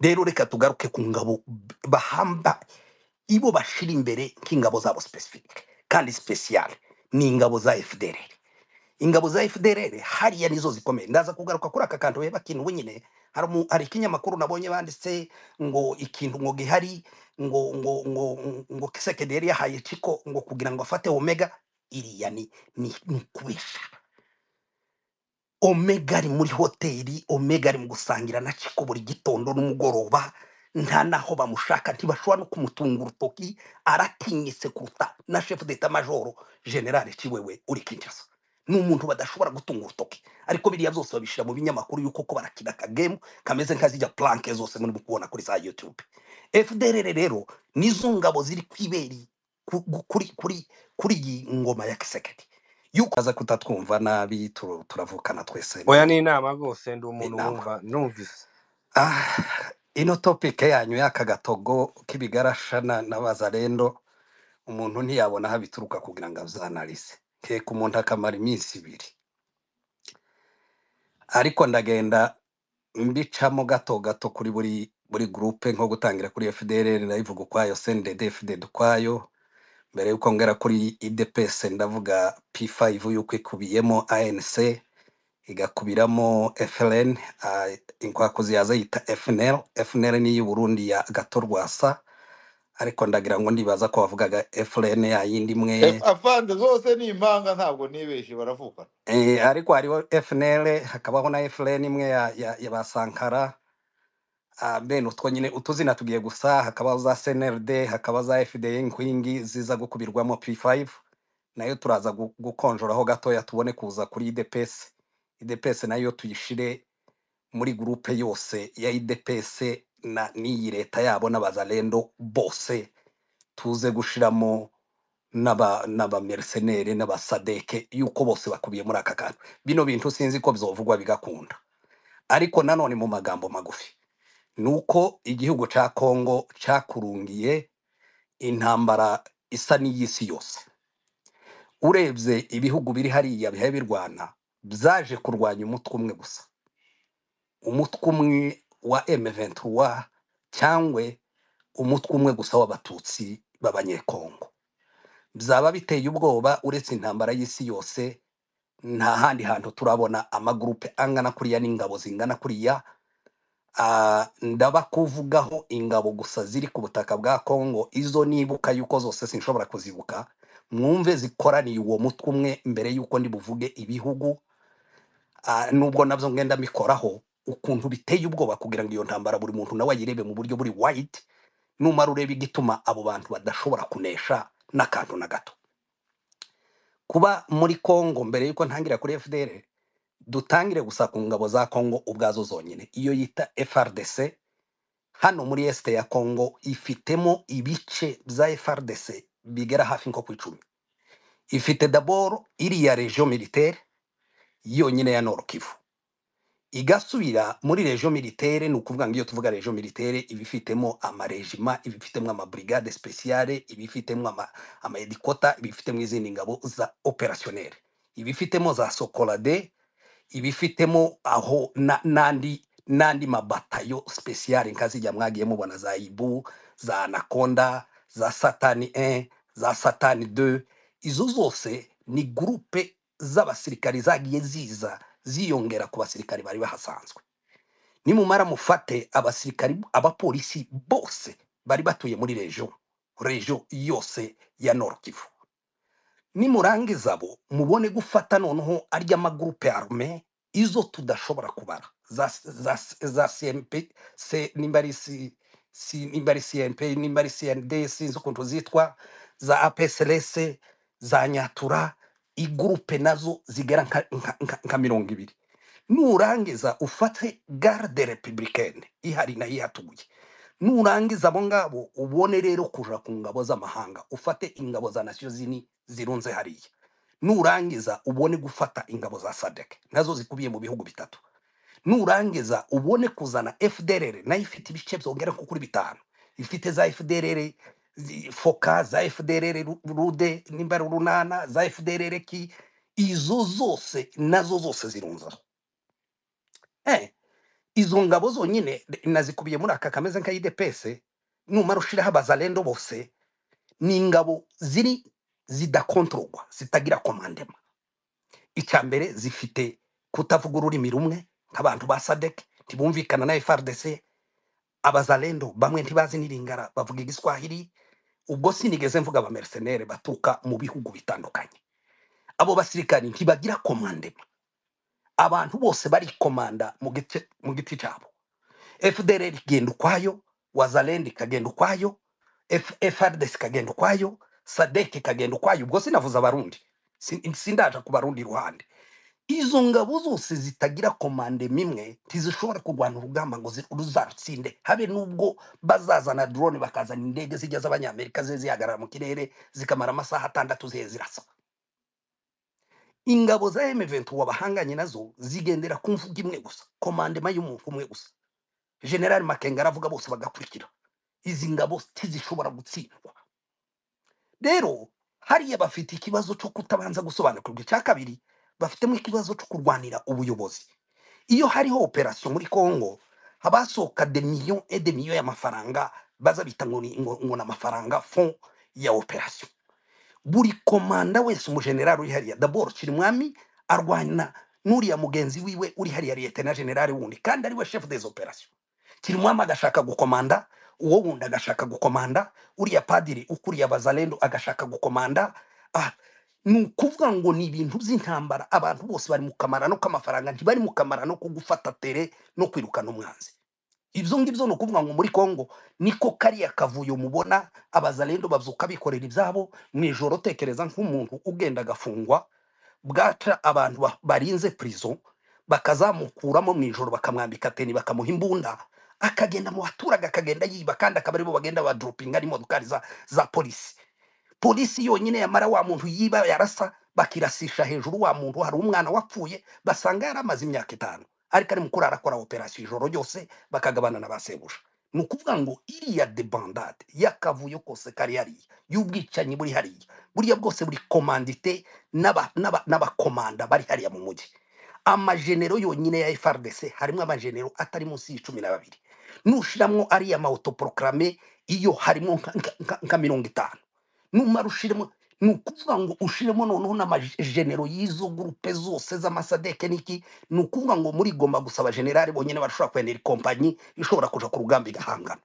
rero reka tugaruke ku ngabo bahamba ibo bashira imbere nk'ingabo zabo specific kandi special. Ni ingabo za FDLR ingabo za FDLR hariya nizo zikomeye. Ndaza kugaruka kuri aka kantu reba kintu nyine. Hari ikinyamakuru nabonye banditse ngo ikintu ngo gihari ngo ngo ngo ngo Kisekedi yari yahaye Chiko ngo kugira ngo afate Omega iriya ni ni, ni kubesha Omega ari muri hoteli Omega ari mu gusangira na Chiko buri gitondo n'umugoroba nta naho bamushaka ntibashobora no kumutunga urutoki aratinyitse kuruta na chef d'etat major general Chiwewe uri Kinshasa. Ni umuntu badashobora gutunga urutoki. Ariko biriya byose babishyira mu binyamakuru yuko ko barakina akagemu kameze nka zijya planke zose muri kubona kuri za youtube. Fdr rero nizo ngabo ziri kwiberi ku- kuri kuri kuri iyi ngoma ya kisekedi yuko aza kutatwumva nabi tu- turavukana twese oya ni inama rwose ndi umuntu inama. wumva numvise. Ah, ino topic yanyu y'aka gatogo k'ibigarasha na, na bazarendo umuntu ntiyabona aho bituruka kugira ngo azanarize keka umuntu akamara iminsi ibiri. Ariko ndagenda mbicamo gato gato kuri buri buri gurupe nko gutangira kuri FDLR ndayivuga ukwayo CNDD FDD ukwayo. Mbere yuko ngera kuri IDPS ndavuga P5 yuko ikubiyemo ANC igakubiramo FLN uh, inkwakuzi yaza yita FNL FNL ni iy'u Burundi ya Gato Rwasa ariko ndagira ngo ndibaza ko bavugaga FLN ya yindi imwe. Afande zose ni impanga ntabwo nibeshye baravuga eh, ariko hariho FNL hakabaho na FLN imwe ya, ya, ya ba Sankara. Ah, bene utwo nyine utuzina tugiye gusa hakabaho za CNRD hakaba za FDA inkwingi ziza gukubirwamo P5 na yo turaza gu- gukonjoraho gatoya tubone kuza kuri IDPS IDPS na yo tuyishire muri gurupe yose ya na n'iyi leta yabo n'abazalendo bose tuze gushiramo n'aba n'aba mercenaire n'aba sadeke yuko bose bakubiye muri aka kantu. Bino bintu sinzi ko bizovugwa bigakunda. Ariko nanone mu magambo magufi nuko igihugu ca Kongo cakurungiye intambara isa n'iy'isi yose. Urebye ibihugu biri hariya bihaye birwana byaje kurwanya umutwe umwe gusa. Umutwe umwe wa M23 cyangwa umutwe umwe gusa w'abatutsi b'abanyekongo byaba biteye ubwoba uretse intambara y'isi yose nta handi hantu turabona amagurupe angana kuriya n'ingabo zingana kuriya Ah, ndaba kuvugaho ingabo gusa ziri ku butaka bwa Kongo. Izo nibuka yuko zose sinshobora kuzibuka. Mwumve zikoraniye uwo mutwe umwe mbere yuko ndi buvuge ibihugu. Ah, nubwo na byo ngenda mbikoraho ukuntu biteye ubwoba kugira ngo iyo ntambara buri muntu nawe ayirebe mu buryo buri white numara urebe igituma abo bantu badashobora kunesha n'akantu na gato. Kuba muri Kongo mbere yuko ntangira kuri FDR dutangire gusa ku ngabo za Kongo ubwazo zonyine. Iyo yita FRDC hano muri este ya Kongo ifitemo ibice bya FRDC bigera hafi nko ku icumi. Ifite dabord iriya region militaire yonyine ya Nord Kivu. Igasubira muri region militaire ni ukuvuga ngo iyo tuvuga region militaire iba ifitemo amarejima iba ifitemo amabrigade speciale iba ifitemo ama, amaedikota iba ifitemo izindi ngabo za opérationnel iba ifitemo za sokolade iba ifitemo aho na- n'andi n'andi mabatayo speciale nka zijya mwagiye mubona za ibu za anaconda za satani 1 za satani 2 izo zose ni gurupe z'abasirikari zagiye ziza ziyongera ku basirikari bari bahasanzwe. Nimumara mufate abasirikari abapolisi bose bari batuye muri region region yose ya Nord Kivu. Nimurangiza abo mubone gufata noneho arya magurupe arme izo tudashobora kubara. Za, CMP nimba ari nimba ari CMP nimba ari CND sinzi ukuntu zitwa za APSLS za Nyatura igurupe na zo zigera nka, mirongo ibiri. Nurangiza ufate garde republicaine ihari na yo ihatuye. Nurangiza abo ngabo ubone rero kuja ku ngabo z'amahanga ufate ingabo za nasiyo zini zirunze hariya. Nurangiza ubone gufata ingabo za sadek na zo zikubiye mu bihugu bitatu. Nurangiza ubone kuzana fdrr na yo ifite ibice byongera nko kuri bitanu. Ifite za fdrr foka za fdrr Ru- rude nimba ari urunana za fdrr ki izo zose na zo zose zirunzaho eh, izo ngabo zonyine nazikubiye muri aka kameze nk'ayidepese numara ushiraho abazalendo bose ni ingabo ziri zidakontororwa zitagira komandema icya mbere zifite kutavuga ururimi rumwe nk'abantu ba sadek ntibumvikana na frdc abazalendo bamwe ntibazi n'iringara bavuga igiswahili ubwo sinigeze mvuga abamercenere baturuka mu bihugu bitandukanye. Abo basirikari ntibagira komandema abantu bose barikomanda mu gice mu giti cyabo. Fdr igenda ukwayo wazalendo ikagenda ukwayo F- frdc ikagenda ukwayo sadek ikagenda ukwayo. Ubwo sinavuze abarundi. Sin- sindaja ku barundi iruhande. Izo ngabo zose zitagira komande mimwe ntizishobora kurwana urugamba ngo zi- ruzarutsinde habe n'ubwo bazazana drone bakazana indege zijya z'abanyamerika zize zihagarara mu kirere zikamara amasaha atandatu zihe zirasa. Ingabo za M23 bahanganye na zo zigendera ku mvugo imwe gusa komandema y'umuntu umwe gusa. General makenga aravuga bose bagakurikira. Izi ngabo ntizishobora gutsindwa. Rero hariya bafite ikibazo cyo kutabanza gusobanukirwa. Icya kabiri bafitemo ikibazo cyo kurwanira ubuyobozi. Iyo hariho operasiyo muri congo haba hasohoka de millions et de millions y'amafaranga baza bita ngo ni amafaranga fond ya operasiyo buri komanda wese umujenerali uri hariya. Daboro kirimwami arwana n'uriya mugenzi wiwe uri hariya liyetena generali wundi. Kandi ari we chef des operations. Kirimwami agashaka gukomanda uwo wundi agashaka gukomanda uriya padiri ukuriye abazalendo agashaka gukomanda. Ah, ni ukuvuga ngo ni ibintu by'intambara abantu bose bari mu kamara no k'amafaranga ntibari mu kamara no kugufata tere no kwirukana umwanzi. Ibyo ngibyo ni ukuvuga ngo muri congo niko kariya kavuyo mubona abazalendo babyuka bikorera ibyabo mu ijoro tekereza nk'umuntu ugenda agafungwa bwaca abantu ba- barinze prison bakazamukuramo mu ijoro bakamwambika teni bakamuha imbunda akagenda mu baturage akagenda yiba kandi akaba ari bo bagenda badoropinga n'imodokari za polisi polisi yonyine yamara wa muntu yiba yarasa bakirasisha hejuru wa muntu hari umwana wapfuye basanga yari amaze imyaka itanu. Ariko ari mukuru arakora operasiyo ijoro ryose bakagabana na ba sebuja ni ukuvuga ngo iriya debandade y'akavuyo kose kari hariya y'ubwicanyi buri hariya buriya bwose buri komandite n'aba- n'aba- n'abakomanda bari hariya mu mujyi. Amajenero yonyine ya frdc harimo amajenero atari munsi y'icumi na babiri. Nushiramwo ariya mawutoporokrame iyo harimo nka mirongo itanu. Numara ushiremo ni ukuvuga ngo ushiremo noneho n'amajenero y'izo gurupe zose z'amasadeke n'iki? Ni ukuvuga ngo muri gomba gusaba generali bonyine bashobora kwendera ikompanyi ishobora kuja ku rugamba igahangana.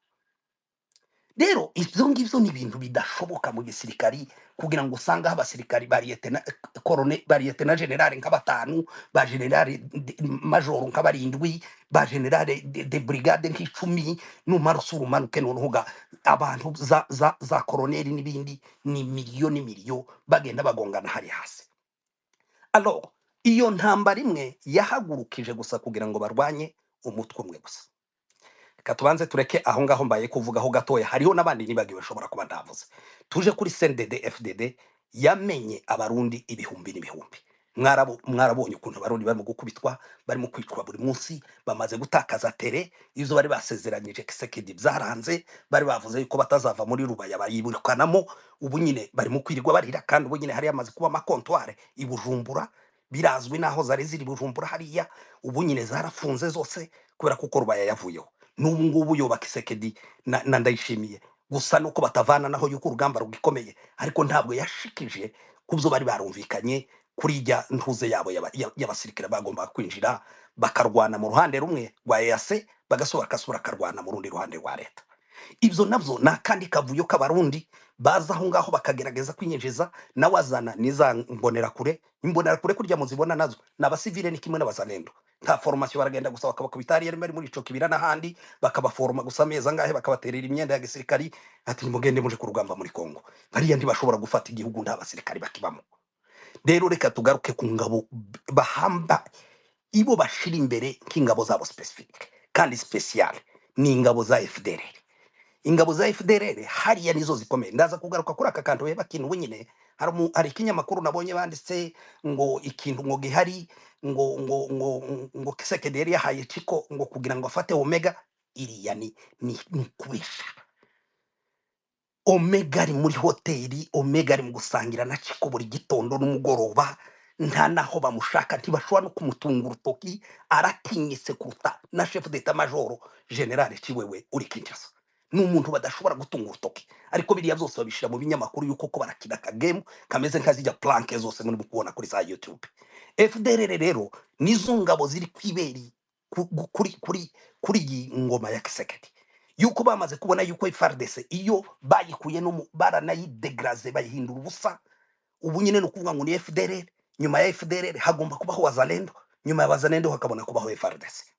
Rero ibyo ngibyo ni ibintu bidashoboka mu gisirikari kugira ngo usange aho abasirikari ba liyetena korone ba liyetena generale nka batanu ba generale majoro nka barindwi ba generale de, de brigade nk'icumi numara usura umanuke noneho abantu za, koroneri n'ibindi ni miliyo n'imiliyo bagenda bagongana hari hasi. Iyo ntambara imwe yahagurukije gusa kugira ngo barwanye umutwe umwe gusa. Reka tubanze tureke aho ngaho mbaye kuvugaho gatoya. Hariho n'abandi nibagiwe nshobora kuba ndavuze. Tuje kuri cndd fdd yamenye abarundi ibihumbi n'ibihumbi. Mwarabo- mwarabonye ukuntu abarundi barimo gukubitwa barimo kwicwa buri munsi bamaze gutakaza tere izo bari basezeranyije kisekedi byaranze bari bavuze yuko batazava muri rubaya bayibukanamo. Ubu nyine barimo kwirirwa barira kandi ubu nyine hari hamaze kuba amakontware i bujumbura birazwi n'aho zari ziri bujumbura hariya. Ubu nyine zarafunze zose kubera ko rubaya yavuyeho. N'ubu ngubu yubaka isekedi na, ndayishimiye. Gusa nuko batavana naho yuko urugamba rugikomeye ariko ntabwo yashikije ku byo bari barumvikanye kuri ijya ntuze yabo y'aba- ya- y'abasirikare bagombaga kwinjira bakarwana mu ruhande rumwe rwa EAC bagasubira bagasubira bakarwana mu rundi ruhande rwa leta. Ibyo na byo ni akandi kavuyo k'abarundi baza aho ngaho bakagerageza kwinjiza nawe azana n'iza mbonerakure imbonerakure kurya muzibona na zo ni abasivile ni kimwe n'abazalendo nta foromasiyo baragenda gusa bakabakubita hariya bari muri ico kibira n'ahandi bakabaforoma gusa amezi angahe bakabaterera imyenda ya gisirikari ati nimugende muje ku rugamba muri kongo bariya ntibashobora gufata igihugu nta basirikari bakibamo. Rero reka tugaruke ku ngabo bahamba ibo bashira imbere nk'ingabo zabo specific. Kandi special ni ingabo za fdr ingabo za fdr hariya nizo zikomeye. Ndaza kugaruka kuri aka kantu weba kintu nyine hari umu- hari ikinyamakuru nabonye banditse ngo ikintu ngo gihari ngo ngo ngo ngo kisekedi yari yahaye ciko ngo kugira ngo afate omega iriya ni ni ni ukubesha omega ari muri hoteli omega ari mu gusangira na ciko buri gitondo n'umugoroba. Nta naho bamushaka ntibashobora no kumutunga urutoki aratinyitse kuruta na chef d'etat majoro generale ciwewe uri kinshasa. Ni umuntu badashobora gutunga urutoki. Ariko biriya byose babishyira mu binyamakuru yuko ko barakina akagemu kameze nka zijya planke zose muri kubona kuri za youtube. Fdr rero nizo ngabo ziri kwiberi kuri kuri kuri iyi ngoma ya kisekedi. Yuko bamaze kubona yuko FARDC iyo bayikuye no baranayidegraze bayihindura ubusa ubu nyine ni ukuvuga ngo ni FDLR nyuma ya FDLR hagomba kubaho wazalendo. Nyuma ya wazalendo hakabona kubaho FARDC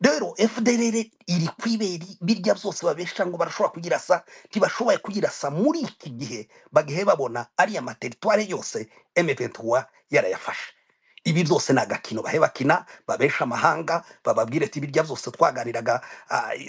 rero FDLR iri kwiberi birya byose babesha ngo barashobora kuyirasa ntibashoboye kuyirasa muri iki gihe bagihe babona ariya materitware yose M23 yarayafashe. Ibi byose ni agakino bahe bakina babesha amahanga bababwire ati birya byose twaganiraga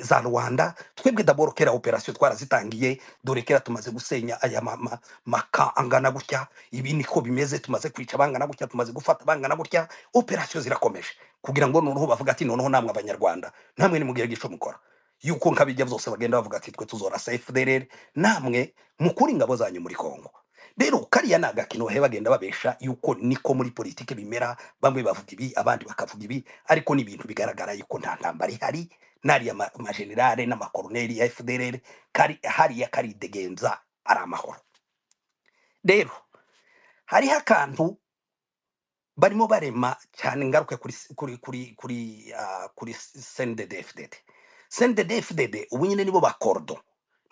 za rwanda twebwe daboro kera operasiyo twarazitangiye dore kera tumaze gusenya aya ma- ma- maka angana gutya ibi niko bimeze tumaze kwica bangana gutya tumaze gufata bangana gutya operasiyo zirakomeje. Kugira ngo noneho bavuga ati noneho namwe abanyarwanda namwe nimugire gico mukora yuko nka bijya byose bagenda bavuga ati twe tuzorasa FDLR namwe mukura ingabo zanyu muri Kongo rero kariya ni agakino bahe bagenda babesha yuko niko muri politiki bimera bamwe bavuga ibi abandi bakavuga ibi ariko ni ibintu bigaragara yuko nta ntambara ihari. N'ariya ma- majenerale n'amakoroneri ya FDLR kari hariya karidegenza ari amahoro. Rero hariho akantu barimo barema cyane ngaruke kuri kuri kuri kuri ah, kuri CNDD FDD CNDD FDD ubu nyine nibo bakordo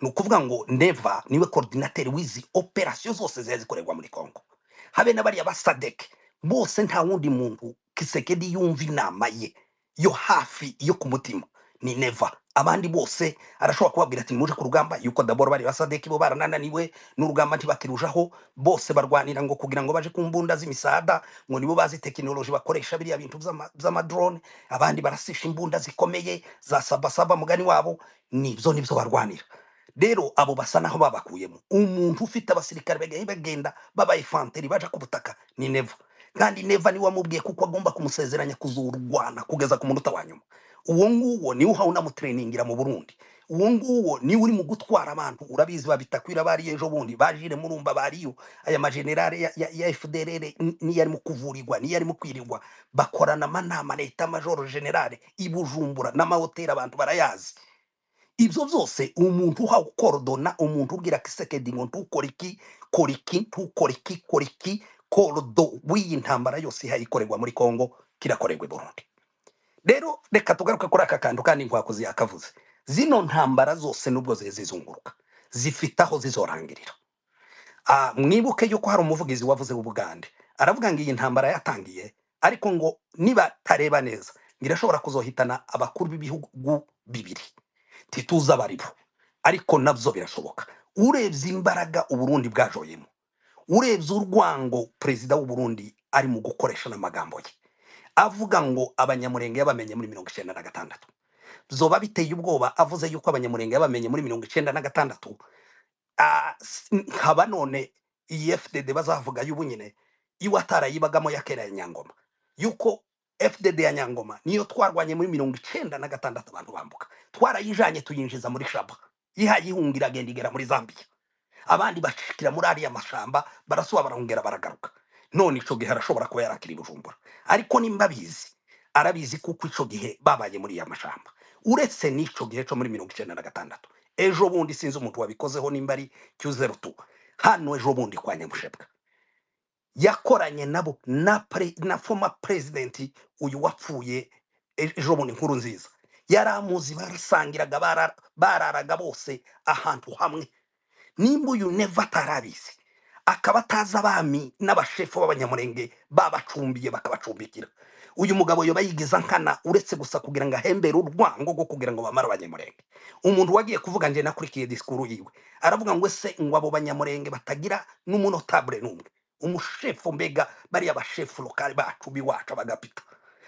ni ukuvuga ngo neva ni we koordinateri w'izi operasiyo zose ziba zikorerwa muri congo. Habe n'abariya ba sadek bose nta wundi muntu kisekedi yumva inama ye yo hafi yo ku mutima. Ni neva abandi bose arashobora kubabwira ati muje ku rugamba? Yuko daboro bari ba sadek bo baranananiwe n'urugamba ntibakirujaho bose barwanira ngo kugira ngo baje ku mbunda z'imisada ngo nibo bazi tekinoloji bakoresha biriya bintu by'ama- by'amadrone abandi barasisha imbunda zikomeye za sabasaba mugani wabo ni byo ni byo barwanira. Rero abo basa naho babakuyemo. Umuntu ufite abasirikare bagaye bagenda b'abayifanteri baja ku butaka ni neva. Kandi neva ni we wamubwiye kuko agomba kumusezeranya kuzurwana kugeza ku munota wa nyuma. Uwo nguwo ni we uhawe unamutreningira mu burundi. Uwo nguwo ni we uri mu gutwara abantu. Urabizi babitakwira bariyo ejo bundi. Bajire murumba bariyo. Aya majenerale ya, ya, ya fdrr n- niyo arimo kuvurirwa niyo arimo kwirirwa. Bakorana amanama leta majoro generale i bujumbura n'amahoteli abantu barayazi. Ibyo byose umuntu uhawe korodona umuntu ubwira kisekedi ngo ntukore iki kora iki ntukore iki kora iki korodo w'iyi ntambara yose ihaye ikorerwa muri congo kirakorerwa i burundi. Rero reka tugaruke kuri aka kantu kandi nkwakuzi yakavuze. Zino ntambara zose nubwo zizunguruka zifite aho zizorangirira. Ah, mwibuke yuko hari umuvugizi wavuze w'ubugande aravuga ngo iyi ntambara yatangiye ariko ngo nibatareba neza ngo irashobora kuzohitana abakuru b'ibihugu bibiri. Tituzi abaribo ariko na byo birashoboka. Urebye imbaraga uburundi bwajoyemo urebye urwango perezida w'uburundi ari mu gukoresha n'amagambo ye. Avuga ngo abanyamurenge yabamenye muri mirongo icyenda na gatandatu. Zoba biteye ubwoba avuze yuko abanyamurenge yabamenye muri mirongo icyenda na gatandatu nkaba none iyi fdd bazavuga y'ubu nyine iwe atarayibagamo ya kera ya nyangoma yuko fdd ya nyangoma niyo twarwanye muri mirongo icyenda na gatandatu abantu bambuka. Twarayijanye tuyinjiza muri shaba yihaye ihungira agenda igera muri zambia. Abandi bashikira muri ariya mashamba barasuba barongera baragaruka. None ico gihe arashobora kuba yarakiri bujumbura ariko nimba abizi arabizi kuko ico gihe babaye muri ya mashamba. Uretse n'ico gihe co muri mirongo icenda na gatandatu ejo bundi sinzi umuntu wabikozeho nimba ari cyuzeru tu. Hano ejo bundi kwa nyamushebwa yakoranye nabo na, former president uyu wapfuye ejo bundi nkuru nziza yari amuzi barasangiraga bara- bararaga bose ahantu hamwe nimba uyu neva atarabizi akaba atazi abami n'abashefu b'abanyamurenge babacumbiye bakabacumbikira. Uyu mugabo yoba yigiza nkana uretse gusa kugira ngo ahembere urwango rwo kugira ngo bamare abanyamurenge. Umuntu wagiye kuvuga nje nakurikiye disikuru yiwe aravuga ngo ese ngo abo banyamurenge batagira n'umunotabule n'umwe. Umushefu mbega bariya bashefu lokali bacu biwacu bagapita.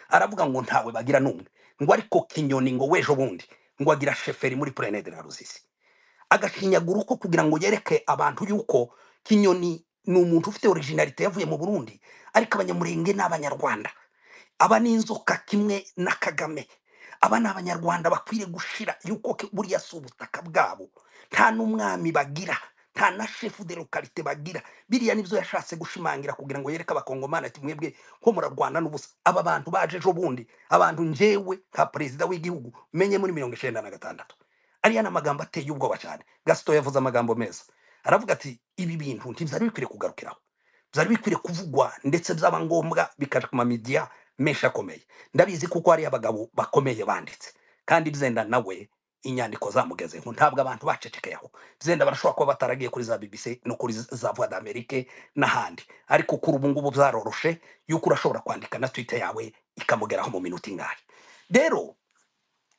Aravuga ngo ntawe bagira n'umwe. Ngo ariko kinyoni ngo wejo bundi ngo agira sheferi muri purenede na ruzizi agashinyaguro ko kugira ngo yereke abantu yuko kinyoni ni umuntu ufite originalite yavuye mu burundi ariko abanyamurenge ni abanyarwanda. Aba ni inzoka kimwe na kagame. Aba ni abanyarwanda bakwiriye gushira yuko buriya si ubutaka bwabo. Nta n'umwami bagira nta na shefu de lokalite bagira. Biriya ni byo yashatse gushimangira kugira ngo yereke abakongomani ati mwebwe ko murarwana n'ubusa aba bantu baje ejo bundi abantu njyewe nka perezida w'igihugu menye muri mirongo icyenda na gatandatu. Ariya ni amagambo ateye ubwoba cyane. Gasito yavuze amagambo meza. Aravuga ati ibi bintu ntibyari bikwiriye kugarukiraho. Byari bikwiriye kuvugwa ndetse byaba ngombwa bikaja ku mamidiya menshi akomeye. Ndabizi kuko hari abagabo bakomeye banditse. Kandi byenda nawe inyandiko zamugezeho. Ntabwo abantu bacecekayeho. Byenda barashobora kuba bataragiye kuri za bbc no kuri za voix d'amerique n'ahandi. Ariko kuri ubu ngubu byaroroshe yuko urashobora kwandika na twitter yawe ikamugeraho mu minota ingahe. Rero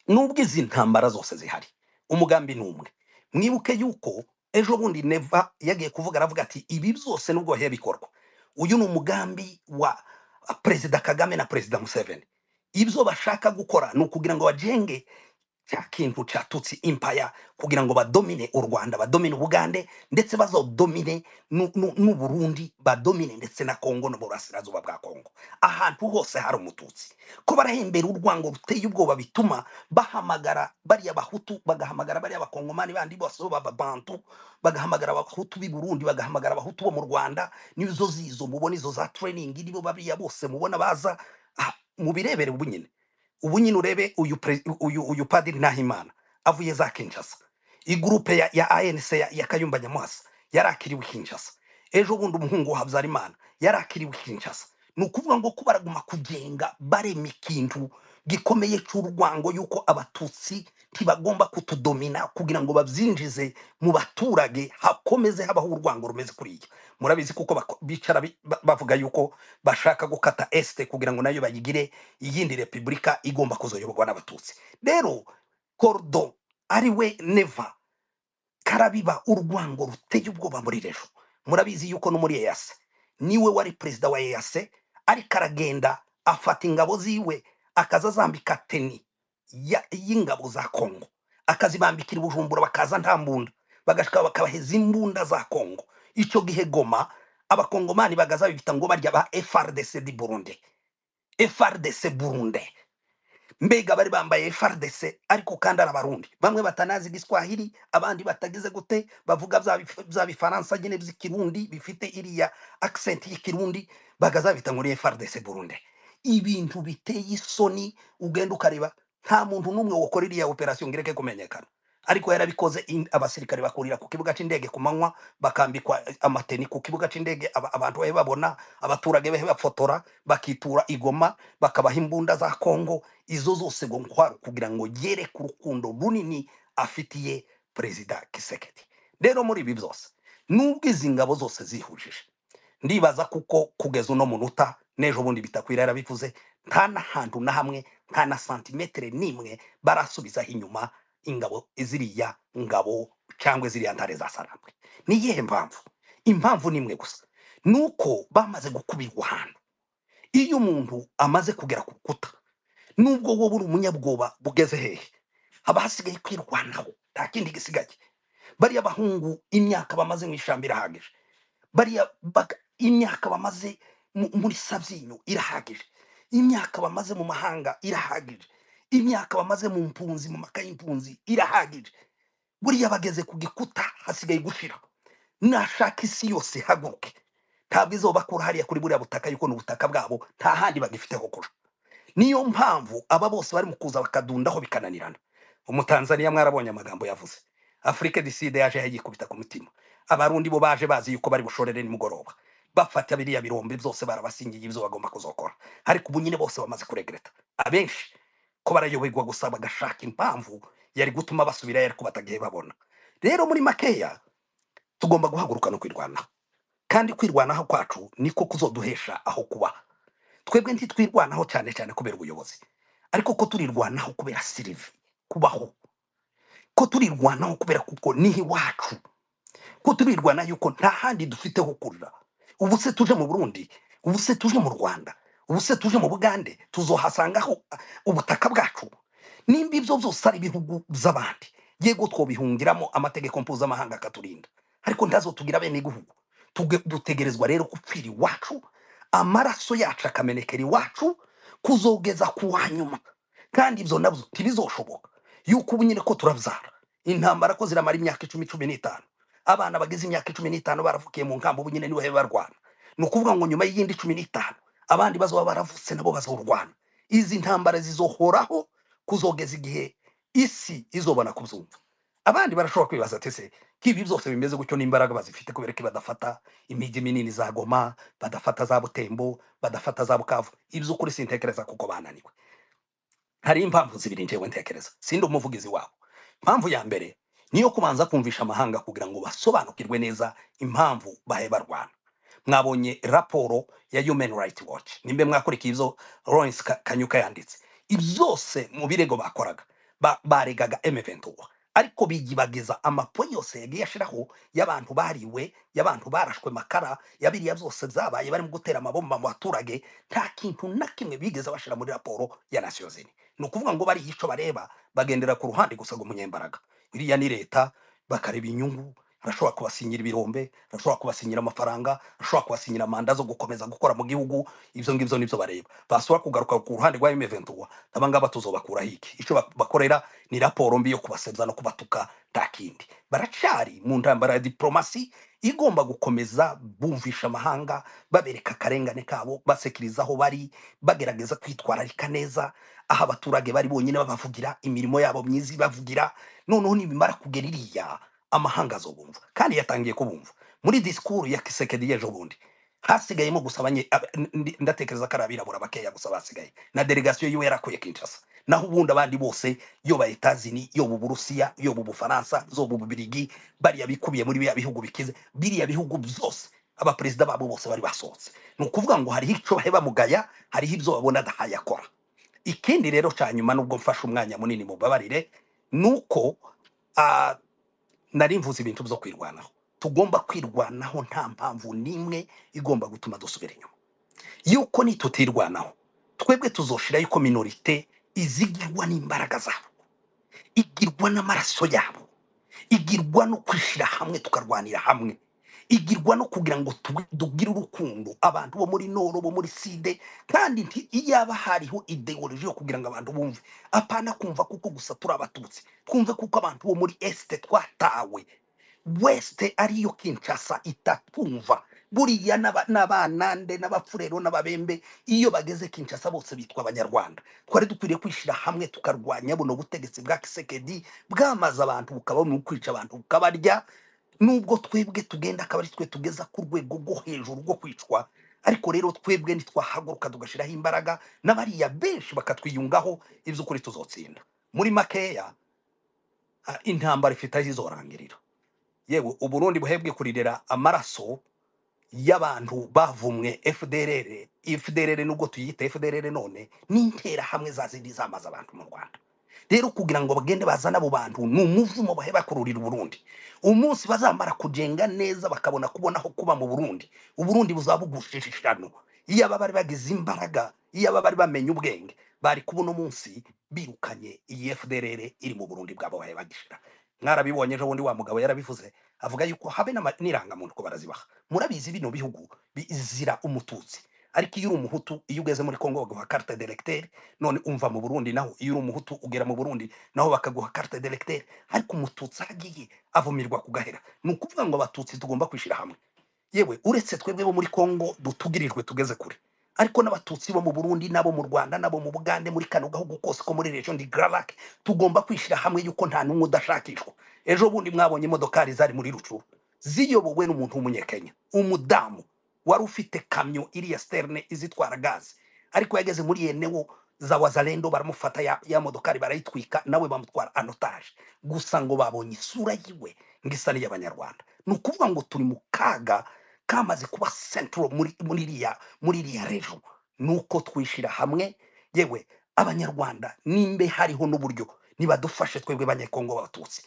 nubwo izi ntambara zose zihari umugambi ni umwe. Mwibuke yuko ejo bundi neva yagiye kuvuga aravuga ati ibi byose nubwo bikorwa. Uyu ni umugambi wa perezida kagame na perezida museveni. Ibyo bashaka gukora ni ukugira ngo bagenge cya kintu cya tutsi impaya kugira ngo badomine u rwanda badomine ubugande ndetse bazodomine n'u- n'u- n'uburundi badomine ndetse na kongo no mu burasirazuba bwa kongo ahantu hose hari umututsi. Ko barahembera urwango ruteye ubwoba bituma bahamagara bariya bahutu bagahamagara bariya bakongomani bandi bose b'ababantu bagahamagara abahutu b'i burundi bagahamagara abahutu bo mu rwanda nizo zizo mubona izo za training nibo bariya bose mubona baza ah, mubirebere ubu nyine ubu nyine urebe uyu, pre- uyu, uyu padiri nahimana avuye za kinshasa. Igurupe ya, ya anc ya, ya kayumba nyamwasa yarakiriwe kinshasa. Ejo bundi umuhungu wa habyarimana yarakiriwe kinshasa. Ni ukuvuga ngo ko baraguma kugenga barema ikintu gikomeye cy'urwango yuko abatutsi ntibagomba kutudomina kugira ngo babyinjize mu baturage hakomeze habaho urwango rumeze kuriya. Murabizi kuko bicara bi- ba- bavuga yuko bashaka gukata este kugira ngo na yo bayigire iyindi repubulika igomba kuzoyoborwa n'abatutsi. Rero korudo ari we neva karabiba urwango ruteye ubwoba muri rejo. Murabizi yuko no muri eyase. Niwe wari perezida wa eyase ariko aragenda afata ingabo ziwe akaza azambika teni y'ingabo za kongo akazibambikira i bujumbura bakaza nta mbunda. Bagashika bakabaheza imbunda za kongo icyo gihe goma abakongomani bagaza bibita ngo barya ba frdc di burundi. Frdc burundi. Mbega bari bambaye FARDC ariko kandi ari abarundi. Bamwe batanazi igiswahili abandi batagize gute bavuga bya bif- bya bifaransa nyine by'ikirundi bifite iriya accent y'ikirundi bagaza bita ngo ni FARDC Burundi. Ibintu biteye isoni ugenda ukareba nta muntu n'umwe wakora iriya operation ngo ireke kumenyekana. Ariko yarabikoze abasirikare bakurira ku kibuga c'indege ku manywa bakambikwa eh, amateni ku kibuga c'indege aba- abantu bahe babona abaturage bahe bafotora bakitura igoma bakabaha imbunda za kongo izo zose ngo nkwaro kugira ngo yereke urukundo runini afitiye perezida kisekedi rero muri ibi byose nubwo izi ngabo zose zihujije ndibaza kuko kugeza uno munota n'ejo bundi bitakwira yarabivuze nta n'ahantu na hamwe nta na santimetere n'imwe barasubizaho inyuma ingabo ziriya ngabo cyangwa ziriya ntare za sarambwe. Ni iyihe mpamvu? Impamvu ni imwe gusa. Ni uko bamaze gukubirwa ahantu iyo umuntu amaze kugera ku rukuta nubwo wowe uri umunyabwoba bugeze hehe haba hasigaye kwirwanaho nta kindi gisigaye bariya bahungu imyaka bamaze mu ishyamba irahagije. Bariya imyaka bamaze mu- muri sabyinyo irahagije. Imyaka bamaze mu mahanga irahagije. Imyaka bamaze mu mpunzi mu maka y'impunzi irahagije. Buriya bageze ku gikuta hasigaye gushira. Nashaka isi yose haguruke. Ntabwo izobakura hariya kuri buriya butaka yuko ni ubutaka bwabo nta handi bagifiteho kuja niyo mpamvu aba bose bari mu kuza bakadundaho bikananirana. Umutanzaniya mwarabonye amagambo yavuze afurika diside yaje yikubita ku mutima. Abarundi bo baje bazi yuko bari bushorere nimugoroba. Bafata biriya birombe byose barabasingiye ibyo bagomba kuzokora. Ariko ubu nyine bose bamaze kuregreta. Abenshi ko barayoberwa gusa bagashaka impamvu yari gutuma basubirayo ariko batagiye babona. Rero muri makeya tugomba guhaguruka no kwirwanaho. Kandi kwirwanaho kwacu niko kuzoduhesha aho kuba. Twebwe ntitwirwanaho cyane cyane kubera ubuyobozi. Ariko ko turirwanaho kubera sirivi kubaho. Ko turirwanaho kubera kuko ni ho iwacu. Ko turirwana yuko nta handi dufite ho kurira. Ubu se tuje mu burundi ubu se tuje mu rwanda ubu se tuje mu bugande tuzohasangaho ah, ubutaka bwacu. Nimba ibyo byose ari ibihugu by'abandi yego twobihungiramo amategeko mpuzamahanga akaturinda. Ariko ntazotugira bene igihugu. Dutegerezwa rero gupfira iwacu amaraso yacu akamenekera iwacu kuzogeza ku wa nyuma. Kandi ibyo na byo ntibizoshoboka. Yuko ubu nyine ko turabyara. Intambara ko ziramara imyaka icumi cumi n'itanu. Abana bageze imyaka cumi n'itanu baravukiye mu nkamba ubu nyine babe barwana. Ni ukuvuga ngo nyuma y'iyindi cumi n'itanu abandi bazoba baravutse nabo bazorwana. Izi ntambara zizohoraho kuzogeza igihe isi izobona kubyumva. Abandi barashobora kwibaza ati se ko ibi byose bimeze gutyo n'imbaraga bazifite kubera ko badafata imijyi minini za goma badafata za butembo badafata za bukavu? Iby'ukuri sintekereza kuko bananiwe. Hari impamvu zibiri njyewe ntekereza. Sindi umuvugizi wabo. Impamvu ya mbere niyo kubanza kumvisha amahanga kugira ngo basobanukirwe neza impamvu bahe barwana. Mwabonye raporo ya human rights watch. Nimbe mwakurikiye ibyo lawrence Ka- kanyuka yanditse. Ibyo byose mu birego bakoraga. Ba- baregaga M23 ariko bigibagiza amapo yose yagiye ashiraho y'abantu bariwe y'abantu barashwe makara ya biriya byose byabaye barimo gutera amabomba mu baturage nta kintu na kimwe bigeze bashira muri raporo ya Nations Unies. Ni ukuvuga ngo bari ico bareba bagendera ku ruhande gusa rw'umunyembaraga iriya ni leta bakareba inyungu arashobora kubasinyira ibirombe arashobora kubasinyira amafaranga arashobora kubasinyira manda zo gukomeza gukora mu gihugu ibyo ngibyo ni byo bareba. Basubira kugaruka ku ruhande rwa M23 aba ngaba tuzobakuraho iki icyo bak- bakorera ni raporo mbi yo kubasebya no kubatuka nta kindi. Baracari mu ntambara ya diplomasi igomba gukomeza bumvisha amahanga babereka akarengane kabo basekiriza aho bari bagerageza kwitwararika neza aho abaturage bari bonyine babavugira imirimo yabo myiza ibavugira noneho nibimara kugera iriya amahanga azobumva. Kandi yatangiye kubumva. Muri disikuru ya kisekedi y'ejo bundi hasigayemo gusa ndatekereza ko ari abirabura bakeya gusa basigaye. Na delegasiyo yiwe yarakuye kinshasa. Naho ubundi abandi bose yoba etazini yoba uburusiya yoba ubufaransa zoba ububirigi bariya bikubiye muri biriya bihugu bikize biriya bihugu byose abaperezida babo bose bari basohotse. Ni ukuvuga ngo hariho icyo bahe bamugaya hariho ibyo babona adahaye akora. Ikindi rero cya nyuma nubwo mfashe umwanya munini mubabarire ni uko nari mvuze ibintu byo kwirwanaho. Tugomba kwirwanaho nta mpamvu n'imwe igomba gutuma dusubira inyuma. Yuko nitutirwanaho twebwe tuzoshira yuko minorite izigirwa n'imbaraga zabo igirwa n'amaraso yabo igirwa no kwishyira hamwe tukarwanira hamwe igirwa no kugira ngo tu- tugire urukundo. Abantu bo muri noro bo muri side kandi iyaba hariho ideoloji yo kugira ngo abantu bumve. Apana kumva kuko gusa turi abatutsi. Twumve kuko abantu bo muri esite twatawe. Weste ariyo kinshasa itatwumva. Buriya n'aba- n'abanande n'abapfurero n'ababembe iyo bageze kinshasa bose bitwa abanyarwanda. Twari dukwiriye kwishyira hamwe tukarwanya buno butegetsi bwa kisekedi bwamaze abantu bukaba mu kwica abantu bukabarya nubwo twebwe tugenda akaba ari twe tugeza ku rwego rwo hejuru rwo kwicwa. Ariko rero twebwe ntitwahaguruka tugashyiraho imbaraga n'abariya benshi bakatwiyungaho iby'ukuri tuzotsinda. Muri makeya ah, intambara ifite aho izorangirira. Yewe uburundi buhebwe kurirera amaraso y'abantu bavumwe fdrr fdrr nubwo tuyita fdrr none n'interahamwe za zindi zamaze abantu mu rwanda. Rero kugira ngo bagende bazane abo bantu ni umuvumo bahe bakururira uburundi. Umunsi bazamara kugenga neza bakabona kubona aho kuba mu burundi. Uburundi buzaba bugushije iyo aba bari bagize imbaraga iyo aba bari bamenye ubwenge bari kuba uno munsi birukanye iyi fdrr iri mu burundi bwabo bahe bagishira. Mwarabibonye ejo bundi wa mugabo yarabivuze avuga yuko habe n'irangamuntu ko barazibaha. Murabizi bino bihugu bizira umututsi. Ariko iyo uri umuhutu iyo ugeze muri kongo baguha carte d'electeur none umva mu burundi naho. Iyo uri umuhutu ugera mu burundi naho bakaguha carte d'electeur. Ariko umututsi agiye avumirwa kugahera ni ukuvuga ngo abatutsi tugomba kwishyira hamwe. Yewe uretse twebwe bo muri kongo dutugirijwe tugeze kure. Ariko n'abatutsi bo mu burundi n'abo mu rwanda n'abo mu bugande muri kano gahugu kose ko muri region de gralac tugomba kwishyira hamwe yuko nta n'umwe udashakishwa. Ejo bundi mwabonye imodokari zari muri rucuru ziyobowe n'umuntu w'umunyakenya umudamu wari ufite kamyo iriya sterne izitwara gazi. Ariko yageze muri enewo za wazalendo baramufata ya, ya modokari barayitwika nawe bamutwara anotage. Gusa ngo babonye isura yiwe ngo isa n'iy'abanyarwanda. Ni ukuvuga ngo turi mu kaga kamaze kuba central muri iriya muri iriya region. Ni uko twishyira hamwe yewe abanyarwanda nimbe hariho n'uburyo nibadufashe twebwe banyekongo b'abatutsi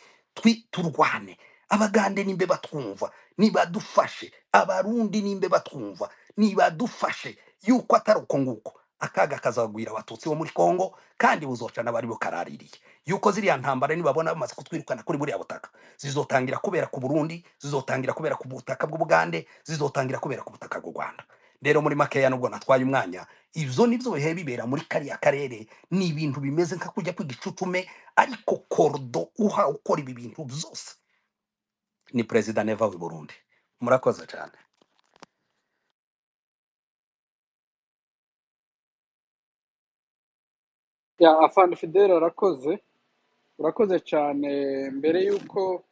turwane. Abagande nimbe batwumva. Nibadufashe. Abarundi nimbe batwumva. Nibadufashe. Yuko atari uko nguko. Akaga kazagwira abatutsi bo muri kongo kandi buzoca n'abari bukaraririye yuko ziriya ntambara nibabona bamaze kutwirukana kuri buriya butaka. Zizotangira kubera ku burundi zizotangira kubera ku butaka bw'ubugande zizotangira kubera ku butaka bw'u rwanda. Rero muri makeya nubwo natwaye umwanya ivyo nivyo bihe bibera muri kariya karere ni ibintu bimeze nka kujya kwiga icucume ariko kordo uha ukora ibi bintu byose ni perezida neva w'i burundi. Murakoze cyane ya afande fidele arakoze urakoze cyane mbere y'uko